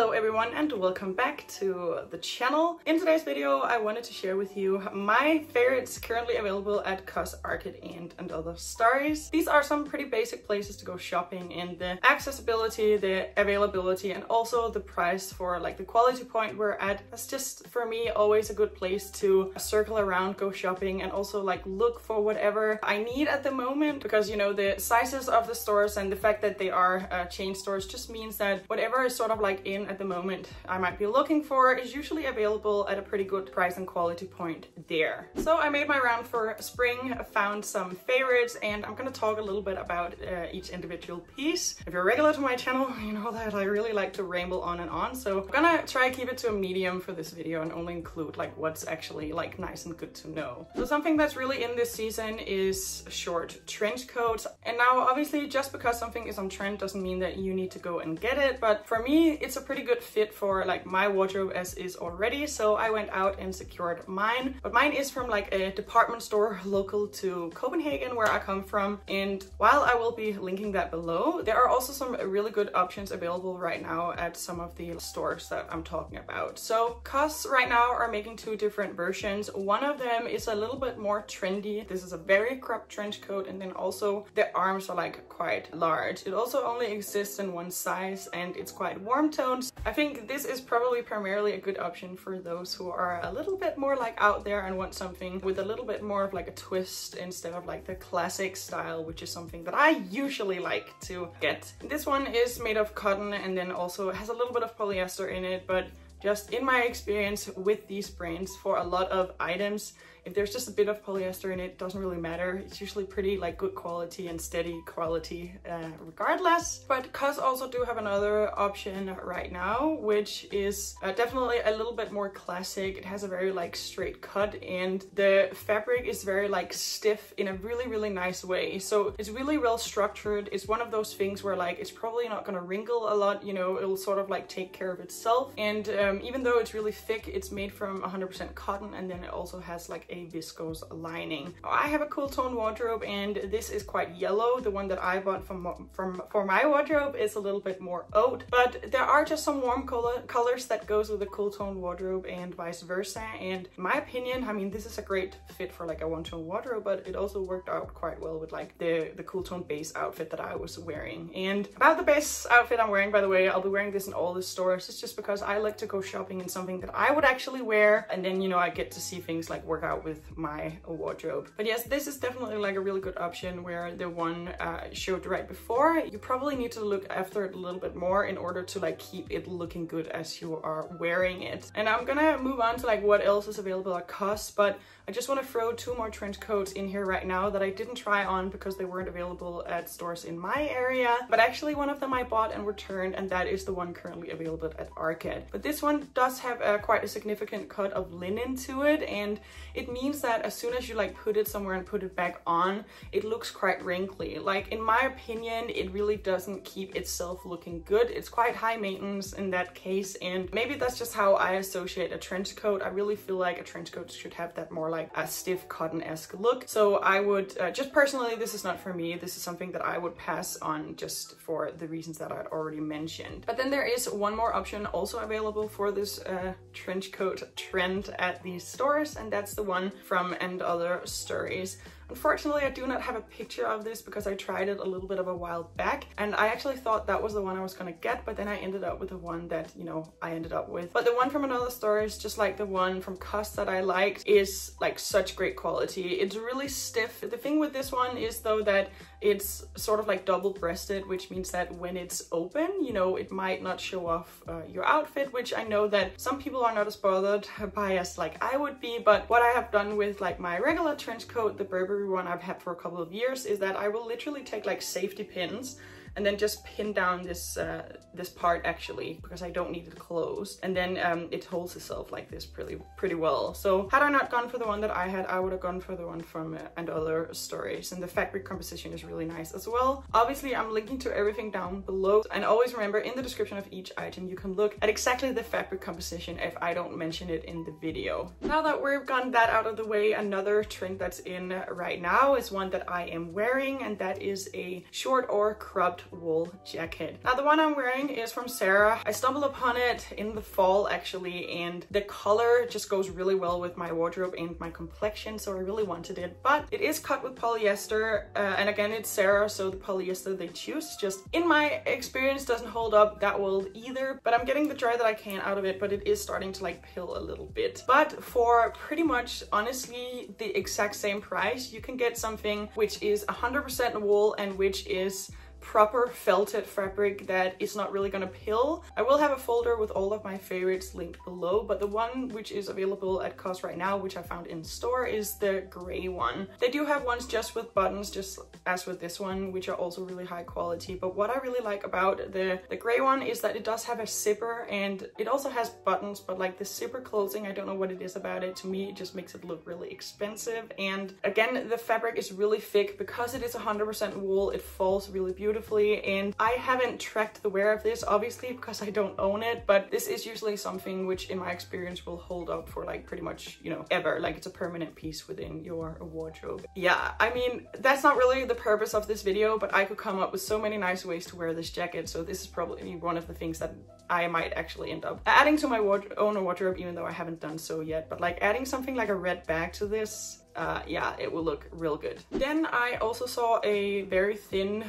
Hello everyone and welcome back to the channel. In today's video I wanted to share with you my favorites currently available at COS Arket and, and other stores. These are some pretty basic places to go shopping and the accessibility, the availability and also the price for like the quality point we're at. That's just for me always a good place to circle around, go shopping and also like look for whatever I need at the moment because you know the sizes of the stores and the fact that they are uh, chain stores just means that whatever is sort of like in at the moment I might be looking for is usually available at a pretty good price and quality point there. So I made my round for spring, found some favorites, and I'm gonna talk a little bit about uh, each individual piece. If you're regular to my channel, you know that I really like to ramble on and on, so I'm gonna try to keep it to a medium for this video and only include like what's actually like nice and good to know. So something that's really in this season is short trench coats. And now obviously just because something is on trend doesn't mean that you need to go and get it, but for me it's a pretty good fit for like my wardrobe as is already. So I went out and secured mine. But mine is from like a department store local to Copenhagen where I come from. And while I will be linking that below, there are also some really good options available right now at some of the stores that I'm talking about. So COS right now are making two different versions. One of them is a little bit more trendy. This is a very cropped trench coat and then also the arms are like quite large. It also only exists in one size and it's quite warm tones. I think this is probably primarily a good option for those who are a little bit more like out there and want something with a little bit more of like a twist instead of like the classic style, which is something that I usually like to get. This one is made of cotton and then also has a little bit of polyester in it, but just in my experience with these brands for a lot of items, if there's just a bit of polyester in it, it doesn't really matter. It's usually pretty like good quality and steady quality uh, regardless. But COS also do have another option right now, which is uh, definitely a little bit more classic. It has a very like straight cut and the fabric is very like stiff in a really, really nice way. So it's really well structured. It's one of those things where like it's probably not gonna wrinkle a lot, you know, it'll sort of like take care of itself. And um, even though it's really thick, it's made from 100% cotton and then it also has like a viscose lining. I have a cool tone wardrobe and this is quite yellow. The one that I bought from, from for my wardrobe is a little bit more oat, but there are just some warm color, colors that goes with a cool tone wardrobe and vice versa. And my opinion, I mean, this is a great fit for like a one tone wardrobe, but it also worked out quite well with like the, the cool tone base outfit that I was wearing. And about the base outfit I'm wearing, by the way, I'll be wearing this in all the stores. It's just because I like to go shopping in something that I would actually wear. And then, you know, I get to see things like work out with my wardrobe. But yes, this is definitely like a really good option where the one uh, showed right before, you probably need to look after it a little bit more in order to like keep it looking good as you are wearing it. And I'm gonna move on to like what else is available at COS, but I just want to throw two more trench coats in here right now that I didn't try on because they weren't available at stores in my area. But actually one of them I bought and returned and that is the one currently available at Arket. But this one does have a, quite a significant cut of linen to it and it means that as soon as you like put it somewhere and put it back on, it looks quite wrinkly. Like in my opinion, it really doesn't keep itself looking good. It's quite high maintenance in that case and maybe that's just how I associate a trench coat. I really feel like a trench coat should have that more like a stiff cotton-esque look. So I would, uh, just personally, this is not for me. This is something that I would pass on just for the reasons that I'd already mentioned. But then there is one more option also available for this uh, trench coat trend at these stores, and that's the one from And Other Stories. Unfortunately, I do not have a picture of this because I tried it a little bit of a while back and I actually thought that was the one I was gonna get, but then I ended up with the one that, you know, I ended up with. But the one from another store is just like the one from COS that I liked, is like such great quality. It's really stiff. The thing with this one is though that it's sort of like double breasted, which means that when it's open, you know, it might not show off uh, your outfit, which I know that some people are not as bothered by as like I would be. But what I have done with like my regular trench coat, the Burberry one I've had for a couple of years, is that I will literally take like safety pins and then just pin down this uh, this part actually because I don't need it closed. And then um, it holds itself like this pretty pretty well. So had I not gone for the one that I had I would have gone for the one from uh, and other stories. And the fabric composition is really nice as well. Obviously I'm linking to everything down below. And always remember in the description of each item you can look at exactly the fabric composition if I don't mention it in the video. Now that we've gotten that out of the way another trend that's in right now is one that I am wearing and that is a short or cropped wool jacket. Now the one I'm wearing is from Zara. I stumbled upon it in the fall actually and the color just goes really well with my wardrobe and my complexion so I really wanted it. But it is cut with polyester uh, and again it's Zara so the polyester they choose just in my experience doesn't hold up that well either. But I'm getting the dry that I can out of it but it is starting to like pill a little bit. But for pretty much honestly the exact same price you can get something which is 100% wool and which is proper felted fabric that is not really gonna pill. I will have a folder with all of my favorites linked below, but the one which is available at COS right now, which I found in store, is the gray one. They do have ones just with buttons, just as with this one, which are also really high quality. But what I really like about the, the gray one is that it does have a zipper and it also has buttons, but like the zipper closing, I don't know what it is about it. To me, it just makes it look really expensive. And again, the fabric is really thick because it is 100% wool. It falls really beautifully beautifully and I haven't tracked the wear of this obviously because I don't own it but this is usually something which in my experience will hold up for like pretty much you know ever like it's a permanent piece within your wardrobe. Yeah I mean that's not really the purpose of this video but I could come up with so many nice ways to wear this jacket so this is probably one of the things that I might actually end up adding to my ward own wardrobe even though I haven't done so yet but like adding something like a red bag to this uh, yeah, it will look real good. Then I also saw a very thin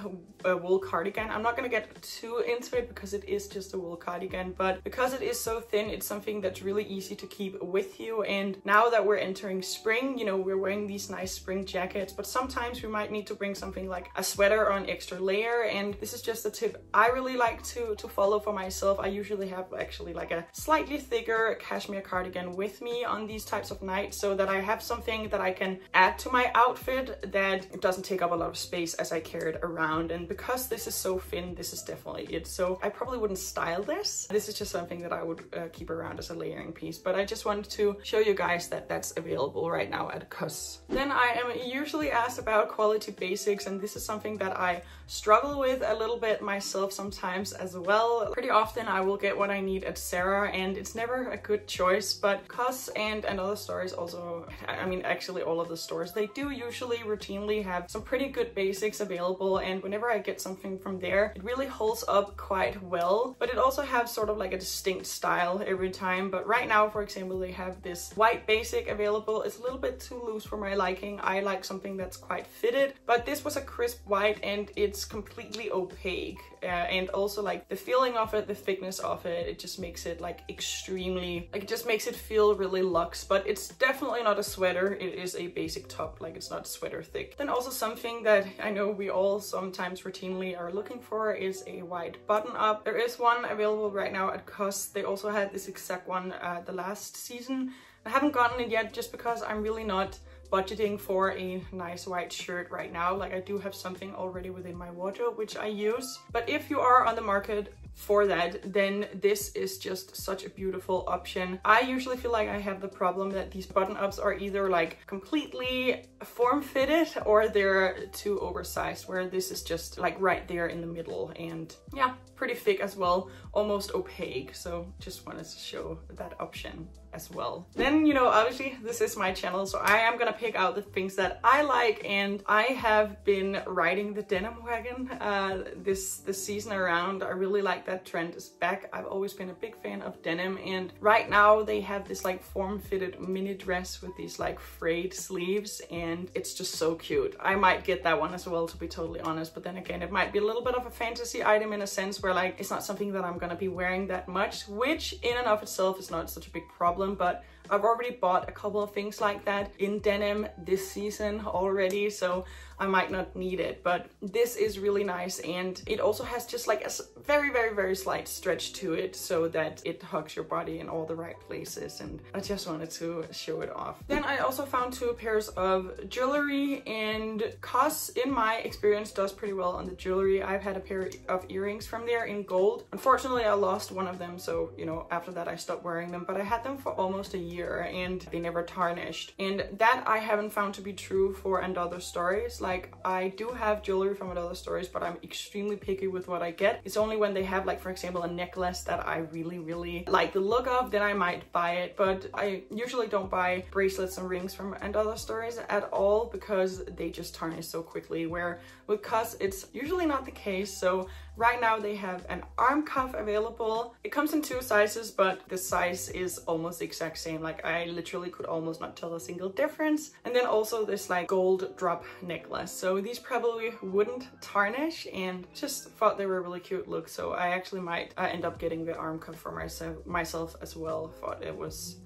uh, wool cardigan. I'm not gonna get too into it because it is just a wool cardigan, but because it is so thin, it's something that's really easy to keep with you. And now that we're entering spring, you know, we're wearing these nice spring jackets, but sometimes we might need to bring something like a sweater or an extra layer. And this is just a tip I really like to, to follow for myself. I usually have actually like a slightly thicker cashmere cardigan with me on these types of nights so that I have something that I I can add to my outfit that doesn't take up a lot of space as I carry it around. And because this is so thin, this is definitely it. So I probably wouldn't style this. This is just something that I would uh, keep around as a layering piece. But I just wanted to show you guys that that's available right now at COS. Then I am usually asked about quality basics and this is something that I struggle with a little bit myself sometimes as well. Pretty often I will get what I need at Zara and it's never a good choice but COS and, and other stores also, I mean actually all of the stores. They do usually routinely have some pretty good basics available and whenever I get something from there, it really holds up quite well. But it also has sort of like a distinct style every time. But right now, for example, they have this white basic available. It's a little bit too loose for my liking. I like something that's quite fitted, but this was a crisp white and it's completely opaque. Uh, and also like the feeling of it, the thickness of it, it just makes it like extremely, like it just makes it feel really luxe, but it's definitely not a sweater. It is a basic top, like it's not sweater thick. Then also something that I know we all sometimes routinely are looking for is a white button up. There is one available right now at COS. They also had this exact one uh, the last season. I haven't gotten it yet just because I'm really not budgeting for a nice white shirt right now. Like I do have something already within my wardrobe which I use. But if you are on the market for that, then this is just such a beautiful option. I usually feel like I have the problem that these button ups are either like completely form fitted or they're too oversized where this is just like right there in the middle and yeah, pretty thick as well, almost opaque. So just wanted to show that option as well. Then, you know, obviously this is my channel, so I am gonna pick out the things that I like and I have been riding the denim wagon uh, this, this season around. I really like that trend is back. I've always been a big fan of denim and right now they have this like form-fitted mini dress with these like frayed sleeves and it's just so cute. I might get that one as well to be totally honest, but then again, it might be a little bit of a fantasy item in a sense where like it's not something that I'm gonna be wearing that much, which in and of itself is not such a big problem but I've already bought a couple of things like that in denim this season already, so I might not need it, but this is really nice and it also has just like a very, very, very slight stretch to it so that it hugs your body in all the right places and I just wanted to show it off. Then I also found two pairs of jewelry and COS in my experience does pretty well on the jewelry. I've had a pair of earrings from there in gold. Unfortunately, I lost one of them, so you know, after that I stopped wearing them, but I had them for almost a year and they never tarnished. And that I haven't found to be true for & Other Stories. Like I do have jewelry from other stories, but I'm extremely picky with what I get. It's only when they have like, for example, a necklace that I really, really like the look of, then I might buy it. But I usually don't buy bracelets and rings from and other stories at all because they just tarnish so quickly. Where with COS, it's usually not the case. So Right now they have an arm cuff available. It comes in two sizes, but the size is almost the exact same. Like I literally could almost not tell a single difference. And then also this like gold drop necklace. So these probably wouldn't tarnish and just thought they were a really cute look. So I actually might uh, end up getting the arm cuff for myself, myself as well. Thought it was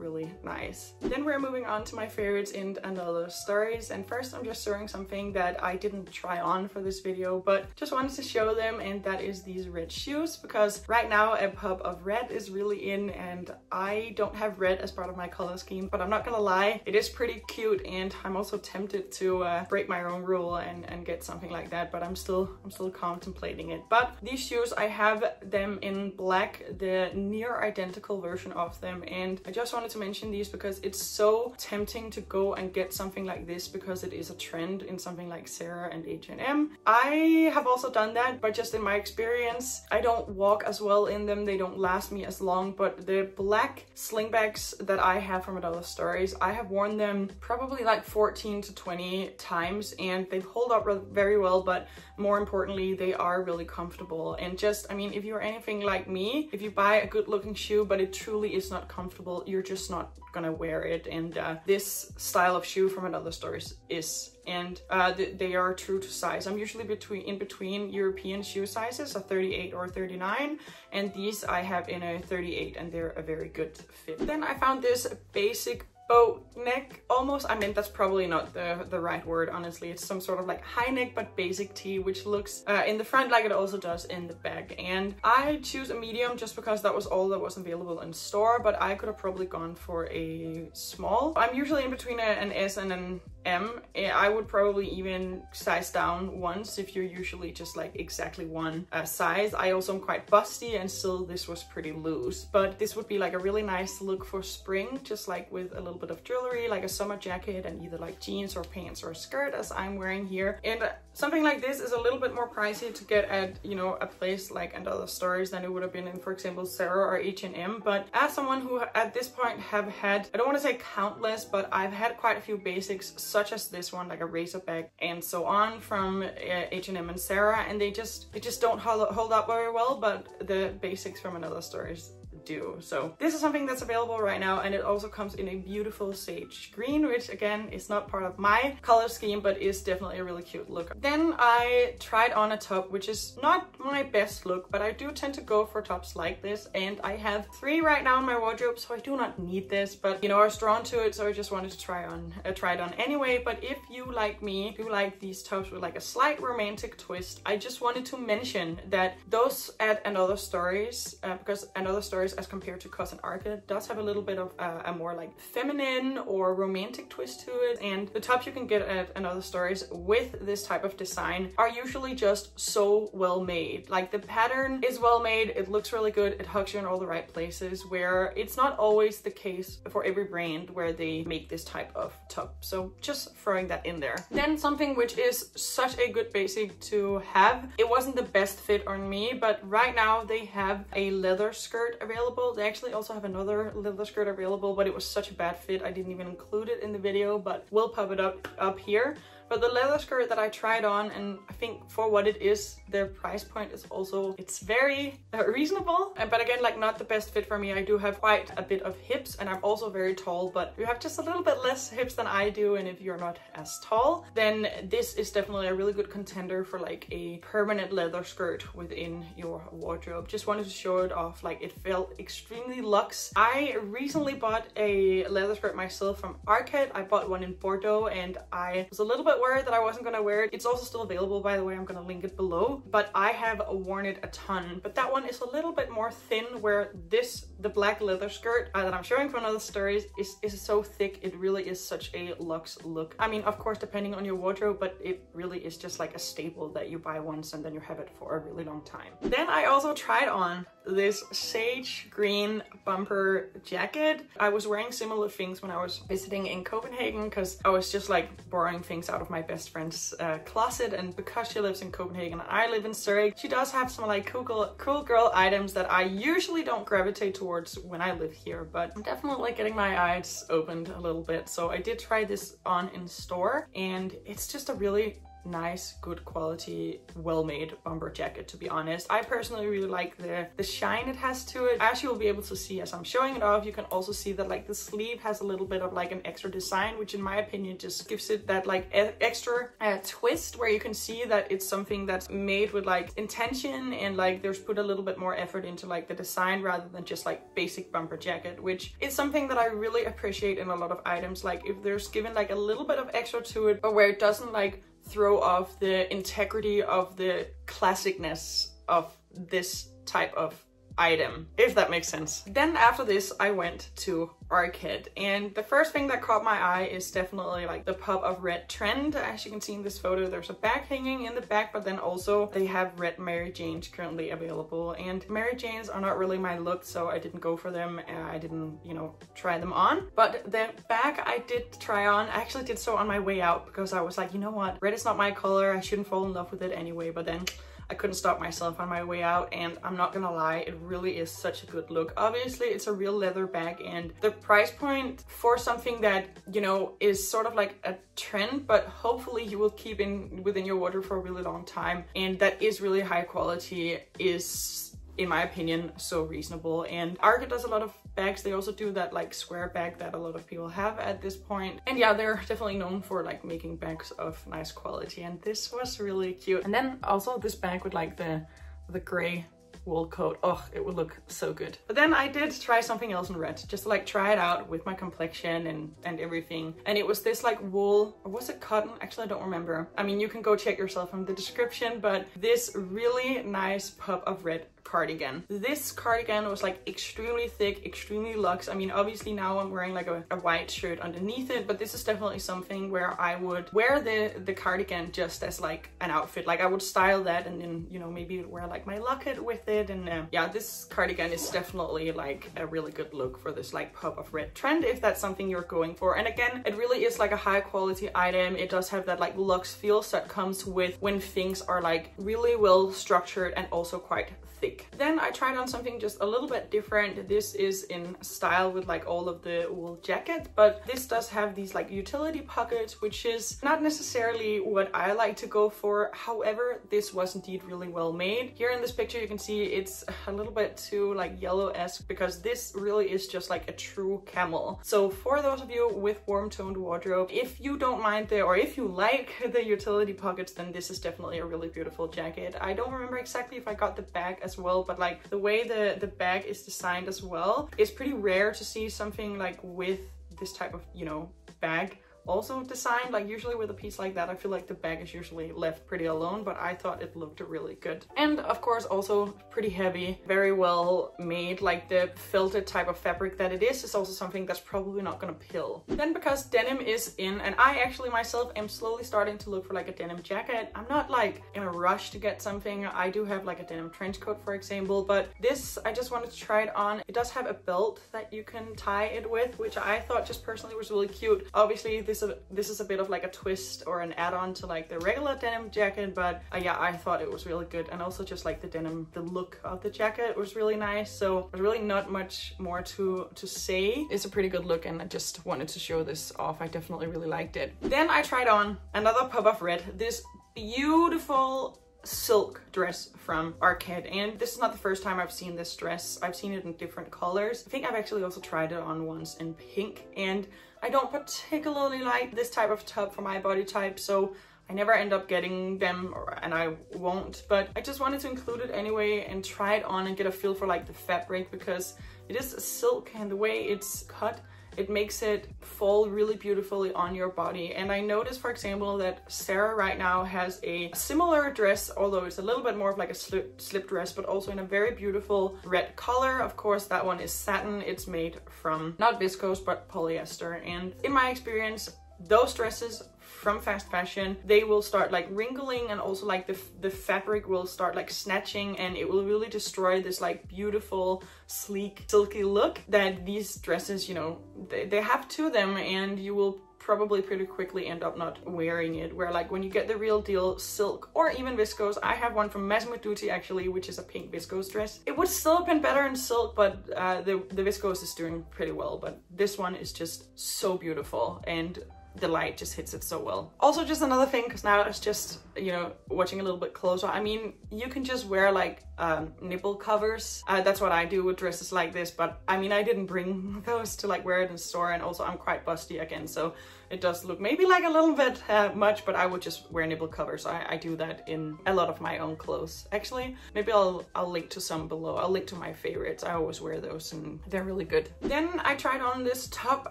really nice. Then we're moving on to my favorites in another stories and first I'm just showing something that I didn't try on for this video but just wanted to show them and that is these red shoes because right now a pop of red is really in and I don't have red as part of my color scheme but I'm not gonna lie it is pretty cute and I'm also tempted to uh, break my own rule and, and get something like that but I'm still I'm still contemplating it but these shoes I have them in black the near identical version of them and I just just wanted to mention these because it's so tempting to go and get something like this because it is a trend in something like Zara and H&M. I have also done that, but just in my experience, I don't walk as well in them. They don't last me as long, but the black slingbacks that I have from other stories, I have worn them probably like 14 to 20 times and they hold up very well, but more importantly, they are really comfortable. And just, I mean, if you're anything like me, if you buy a good looking shoe, but it truly is not comfortable, you're just not gonna wear it. And uh, this style of shoe from another stores is and uh, th they are true to size. I'm usually between in between European shoe sizes, a 38 or 39, and these I have in a 38 and they're a very good fit. Then I found this basic boat neck almost. I mean that's probably not the the right word honestly. It's some sort of like high neck but basic tee which looks uh, in the front like it also does in the back. And i choose a medium just because that was all that was available in store but i could have probably gone for a small. I'm usually in between a, an s and an M. Eh, I would probably even size down once if you're usually just like exactly one uh, size. I also am quite busty and still this was pretty loose, but this would be like a really nice look for spring, just like with a little bit of jewelry, like a summer jacket and either like jeans or pants or a skirt as I'm wearing here. And something like this is a little bit more pricey to get at, you know, a place like & Other Stories than it would have been in, for example, Zara or H&M. But as someone who at this point have had, I don't want to say countless, but I've had quite a few basics such as this one, like a razor bag and so on from H&M and Zara, and they just they just don't hold, up very well, but the basics from & Other Stories do. So this is something that's available right now and it also comes in a beautiful sage green, which again is not part of my color scheme, but is definitely a really cute look. Then I tried on a top, which is not my best look, but I do tend to go for tops like this. And I have three right now in my wardrobe, so I do not need this, but you know, I was drawn to it, so I just wanted to try on, uh, try it on anyway. But if you like me, you like these tops with like a slight romantic twist, I just wanted to mention that those at & Other Stories, uh, because & Other Stories as compared to Cousin Arket does have a little bit of uh, a more like feminine or romantic twist to it. And the tops you can get at & Other Stories with this type of design are usually just so well made. Like the pattern is well made, it looks really good, it hugs you in all the right places where it's not always the case for every brand where they make this type of top. So just throwing that in there. Then something which is such a good basic to have. It wasn't the best fit on me, but right now they have a leather skirt available available. They actually also have another leather skirt available, but it was such a bad fit. I didn't even include it in the video, but we'll pop it up up here. But the leather skirt that I tried on, and I think for what it is, their price point is also, it's very uh, reasonable. But again, like not the best fit for me. I do have quite a bit of hips and I'm also very tall, but you have just a little bit less hips than I do. And if you're not as tall, then this is definitely a really good contender for like a permanent leather skirt within your wardrobe. Just wanted to show it off. Like it felt extremely luxe. I recently bought a leather skirt myself from Arket. I bought one in Bordeaux and I was a little bit worried that I wasn't gonna wear it. It's also still available, by the way. I'm gonna link it below. But I have worn it a ton. But that one is a little bit more thin, where this, the black leather skirt uh, that I'm showing from other stories, is, is so thick. It really is such a luxe look. I mean, of course, depending on your wardrobe, but it really is just like a staple that you buy once and then you have it for a really long time. Then I also tried on this sage green bomber jacket. I was wearing similar things when I was visiting in Copenhagen because I was just like borrowing things out of my best friend's uh, closet and because she lives in Copenhagen and I live in Surrey, she does have some like cool, cool girl items that I usually don't gravitate towards when I live here, but I'm definitely getting my eyes opened a little bit. So I did try this on in store and it's just a really nice, good quality, well-made bomber jacket, to be honest. I personally really like the, the shine it has to it. As you'll be able to see as I'm showing it off, you can also see that like the sleeve has a little bit of like an extra design, which in my opinion just gives it that like e extra uh, twist where you can see that it's something that's made with like intention and like there's put a little bit more effort into like the design rather than just like basic bomber jacket, which is something that I really appreciate in a lot of items. Like if there's given like a little bit of extra to it, but where it doesn't like throw off the integrity of the classicness of this type of item, if that makes sense. Then after this, I went to Arket. And the first thing that caught my eye is definitely like the pop of red trend. As you can see in this photo, there's a bag hanging in the back, but then also they have red Mary Janes currently available. And Mary Janes are not really my look, so I didn't go for them. And I didn't, you know, try them on. But the bag I did try on, I actually did so on my way out because I was like, you know what, red is not my color. I shouldn't fall in love with it anyway. But then I couldn't stop myself on my way out and I'm not gonna lie, it really is such a good look. Obviously, it's a real leather bag and the price point for something that, you know, is sort of like a trend, but hopefully you will keep in within your wardrobe for a really long time and that is really high quality is in my opinion, so reasonable. And Arket does a lot of bags. They also do that like square bag that a lot of people have at this point. And yeah, they're definitely known for like making bags of nice quality. And this was really cute. And then also this bag with like the, the gray wool coat. Oh, it would look so good. But then I did try something else in red, just to like try it out with my complexion and, and everything. And it was this like wool, or was it cotton? Actually, I don't remember. I mean, you can go check yourself in the description, but this really nice pop of red cardigan. This cardigan was like extremely thick, extremely luxe. I mean, obviously now I'm wearing like a, a, white shirt underneath it, but this is definitely something where I would wear the, the cardigan just as like an outfit. Like I would style that and then, you know, maybe wear like my locket with it. And uh, yeah, this cardigan is definitely like a really good look for this like pop of red trend if that's something you're going for. And again, it really is like a high quality item. It does have that like luxe feel that comes with when things are like really well structured and also quite thick. Then I tried on something just a little bit different. This is in style with like all of the wool jacket, but this does have these like utility pockets, which is not necessarily what I like to go for. However, this was indeed really well made. Here in this picture, you can see it's a little bit too like yellow-esque because this really is just like a true camel. So for those of you with warm toned wardrobe, if you don't mind the, or if you like the utility pockets, then this is definitely a really beautiful jacket. I don't remember exactly if I got the bag as but like the way the, the bag is designed as well, it's pretty rare to see something like with this type of, you know, bag also designed. Like usually with a piece like that, I feel like the bag is usually left pretty alone, but I thought it looked really good. And of course also pretty heavy, very well made, like the felted type of fabric that it is, is also something that's probably not gonna pill. Then because denim is in, and I actually myself am slowly starting to look for like a denim jacket. I'm not like in a rush to get something. I do have like a denim trench coat, for example, but this, I just wanted to try it on. It does have a belt that you can tie it with, which I thought just personally was really cute. Obviously this is a, this is a bit of like a twist or an add-on to like the regular denim jacket, but uh, yeah, I thought it was really good. And also just like the denim, the look of the jacket was really nice. So there's really not much more to, to say. It's a pretty good look and I just wanted to show this off. I definitely really liked it. Then I tried on another pop of red, this beautiful silk dress from Arket and this is not the first time I've seen this dress. I've seen it in different colors. I think I've actually also tried it on once in pink and I don't particularly like this type of tub for my body type, so I never end up getting them or, and I won't, but I just wanted to include it anyway and try it on and get a feel for like the fabric because it is silk and the way it's cut it makes it fall really beautifully on your body. And I noticed, for example, that Zara right now has a similar dress, although it's a little bit more of like a slip, slip dress, but also in a very beautiful red color. Of course, that one is satin. It's made from not viscose, but polyester. And in my experience, those dresses from fast fashion, they will start like wrinkling and also like the, the fabric will start like snatching and it will really destroy this like beautiful, sleek, silky look that these dresses, you know, they, they have to them and you will probably pretty quickly end up not wearing it. Where like when you get the real deal silk or even viscose, I have one from Massimo actually, which is a pink viscose dress. It would still have been better in silk, but uh, the, the viscose is doing pretty well. But this one is just so beautiful and the light just hits it so well. Also just another thing, because now it's just, you know, watching a little bit closer. I mean, you can just wear like um, nipple covers. Uh, that's what I do with dresses like this, but I mean, I didn't bring those to like wear it in store and also I'm quite busty again, so it does look maybe like a little bit uh, much, but I would just wear nipple covers. I, I do that in a lot of my own clothes. Actually, maybe I'll, I'll link to some below. I'll link to my favorites. I always wear those and they're really good. Then I tried on this top.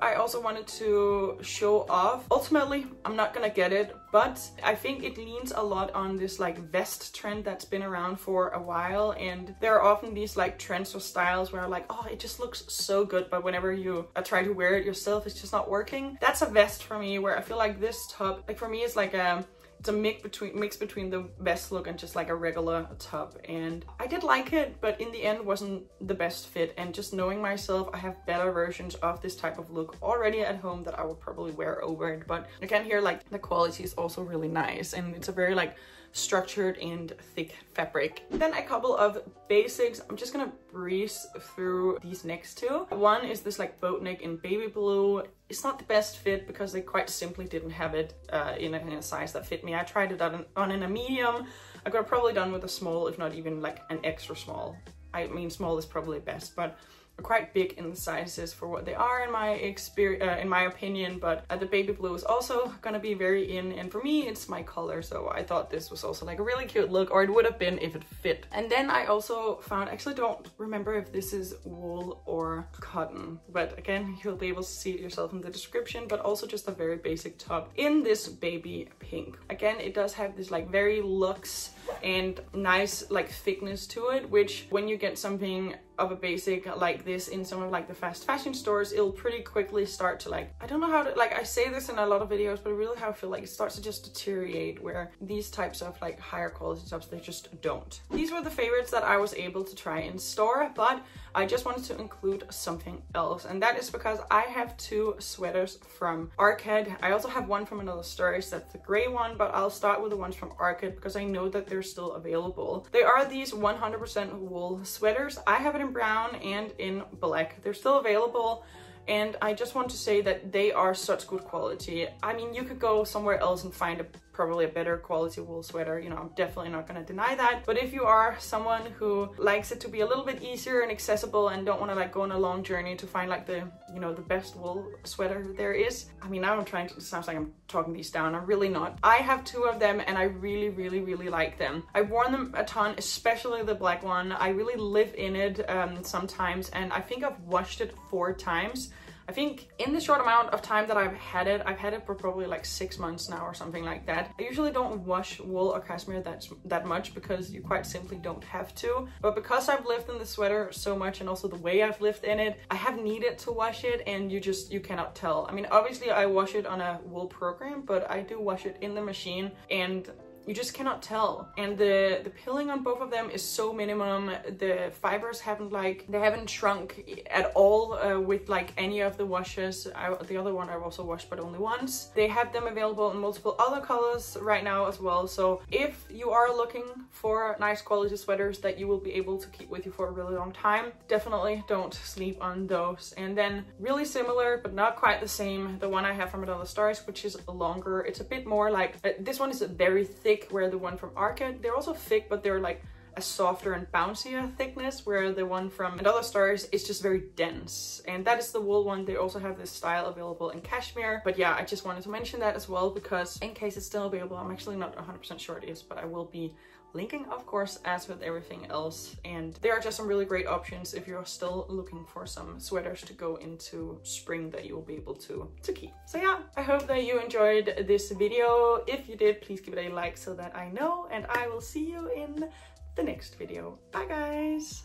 I also wanted to show off. Ultimately, I'm not gonna get it, but I think it leans a lot on this like vest trend that's been around for a while. And there are often these like trends or styles where like, oh, it just looks so good. But whenever you uh, try to wear it yourself, it's just not working. That's a vest for me where I feel like this top, like for me, it's like a, it's a mix between mix between the best look and just like a regular top and I did like it but in the end wasn't the best fit and just knowing myself I have better versions of this type of look already at home that I would probably wear over it but again here like the quality is also really nice and it's a very like structured and thick fabric. Then a couple of basics. I'm just gonna breeze through these next two. One is this like boat neck in baby blue. It's not the best fit because they quite simply didn't have it uh, in, a, in, a, size that fit me. I tried it on, on in a medium. I have probably done with a small, if not even like an extra small. I mean, small is probably best, but quite big in sizes for what they are in my experience, uh, in my opinion, but uh, the baby blue is also gonna be very in, and for me, it's my color, so I thought this was also like a really cute look, or it would have been if it fit. And then I also found, actually don't remember if this is wool or cotton, but again, you'll be able to see it yourself in the description, but also just a very basic top in this baby pink. Again, it does have this like very luxe and nice like thickness to it, which when you get something of a basic like this in some of like the fast fashion stores, it'll pretty quickly start to like, I don't know how to, like I say this in a lot of videos, but really how I feel like it starts to just deteriorate where these types of like higher quality stuff, they just don't. These were the favorites that I was able to try in store, but I just wanted to include something else and that is because I have two sweaters from Arket. I also have one from another Stories that's the gray one but I'll start with the ones from Arket because I know that they're still available. They are these 100% wool sweaters. I have it in brown and in black. They're still available and I just want to say that they are such good quality. I mean, you could go somewhere else and find a probably a better quality wool sweater. You know, I'm definitely not gonna deny that. But if you are someone who likes it to be a little bit easier and accessible and don't wanna like go on a long journey to find like the, you know, the best wool sweater there is. I mean, I'm trying to, it sounds like I'm talking these down. I'm really not. I have two of them and I really, really, really like them. I've worn them a ton, especially the black one. I really live in it um, sometimes and I think I've washed it four times. I think in the short amount of time that I've had it, I've had it for probably like six months now or something like that. I usually don't wash wool or cashmere that, that much because you quite simply don't have to. But because I've lived in the sweater so much and also the way I've lived in it, I have needed to wash it and you just, you cannot tell. I mean, obviously I wash it on a wool program, but I do wash it in the machine and you just cannot tell. And the, the pilling on both of them is so minimum. The fibers haven't like, they haven't shrunk at all uh, with like any of the washes. I, the other one I've also washed but only once. They have them available in multiple other colors right now as well. So if you are looking for nice quality sweaters that you will be able to keep with you for a really long time, definitely don't sleep on those. And then really similar, but not quite the same, the one I have from Madonna Stars, which is longer. It's a bit more like, uh, this one is very thick thick, where the one from Arket, they're also thick, but they're like a softer and bouncier thickness, where the one from And Other Stories is just very dense. And that is the wool one. They also have this style available in cashmere. But yeah, I just wanted to mention that as well, because in case it's still available, I'm actually not 100% sure it is, but I will be linking of course as with everything else and there are just some really great options if you're still looking for some sweaters to go into spring that you will be able to to keep. So yeah i hope that you enjoyed this video. If you did please give it a like so that i know and i will see you in the next video. Bye guys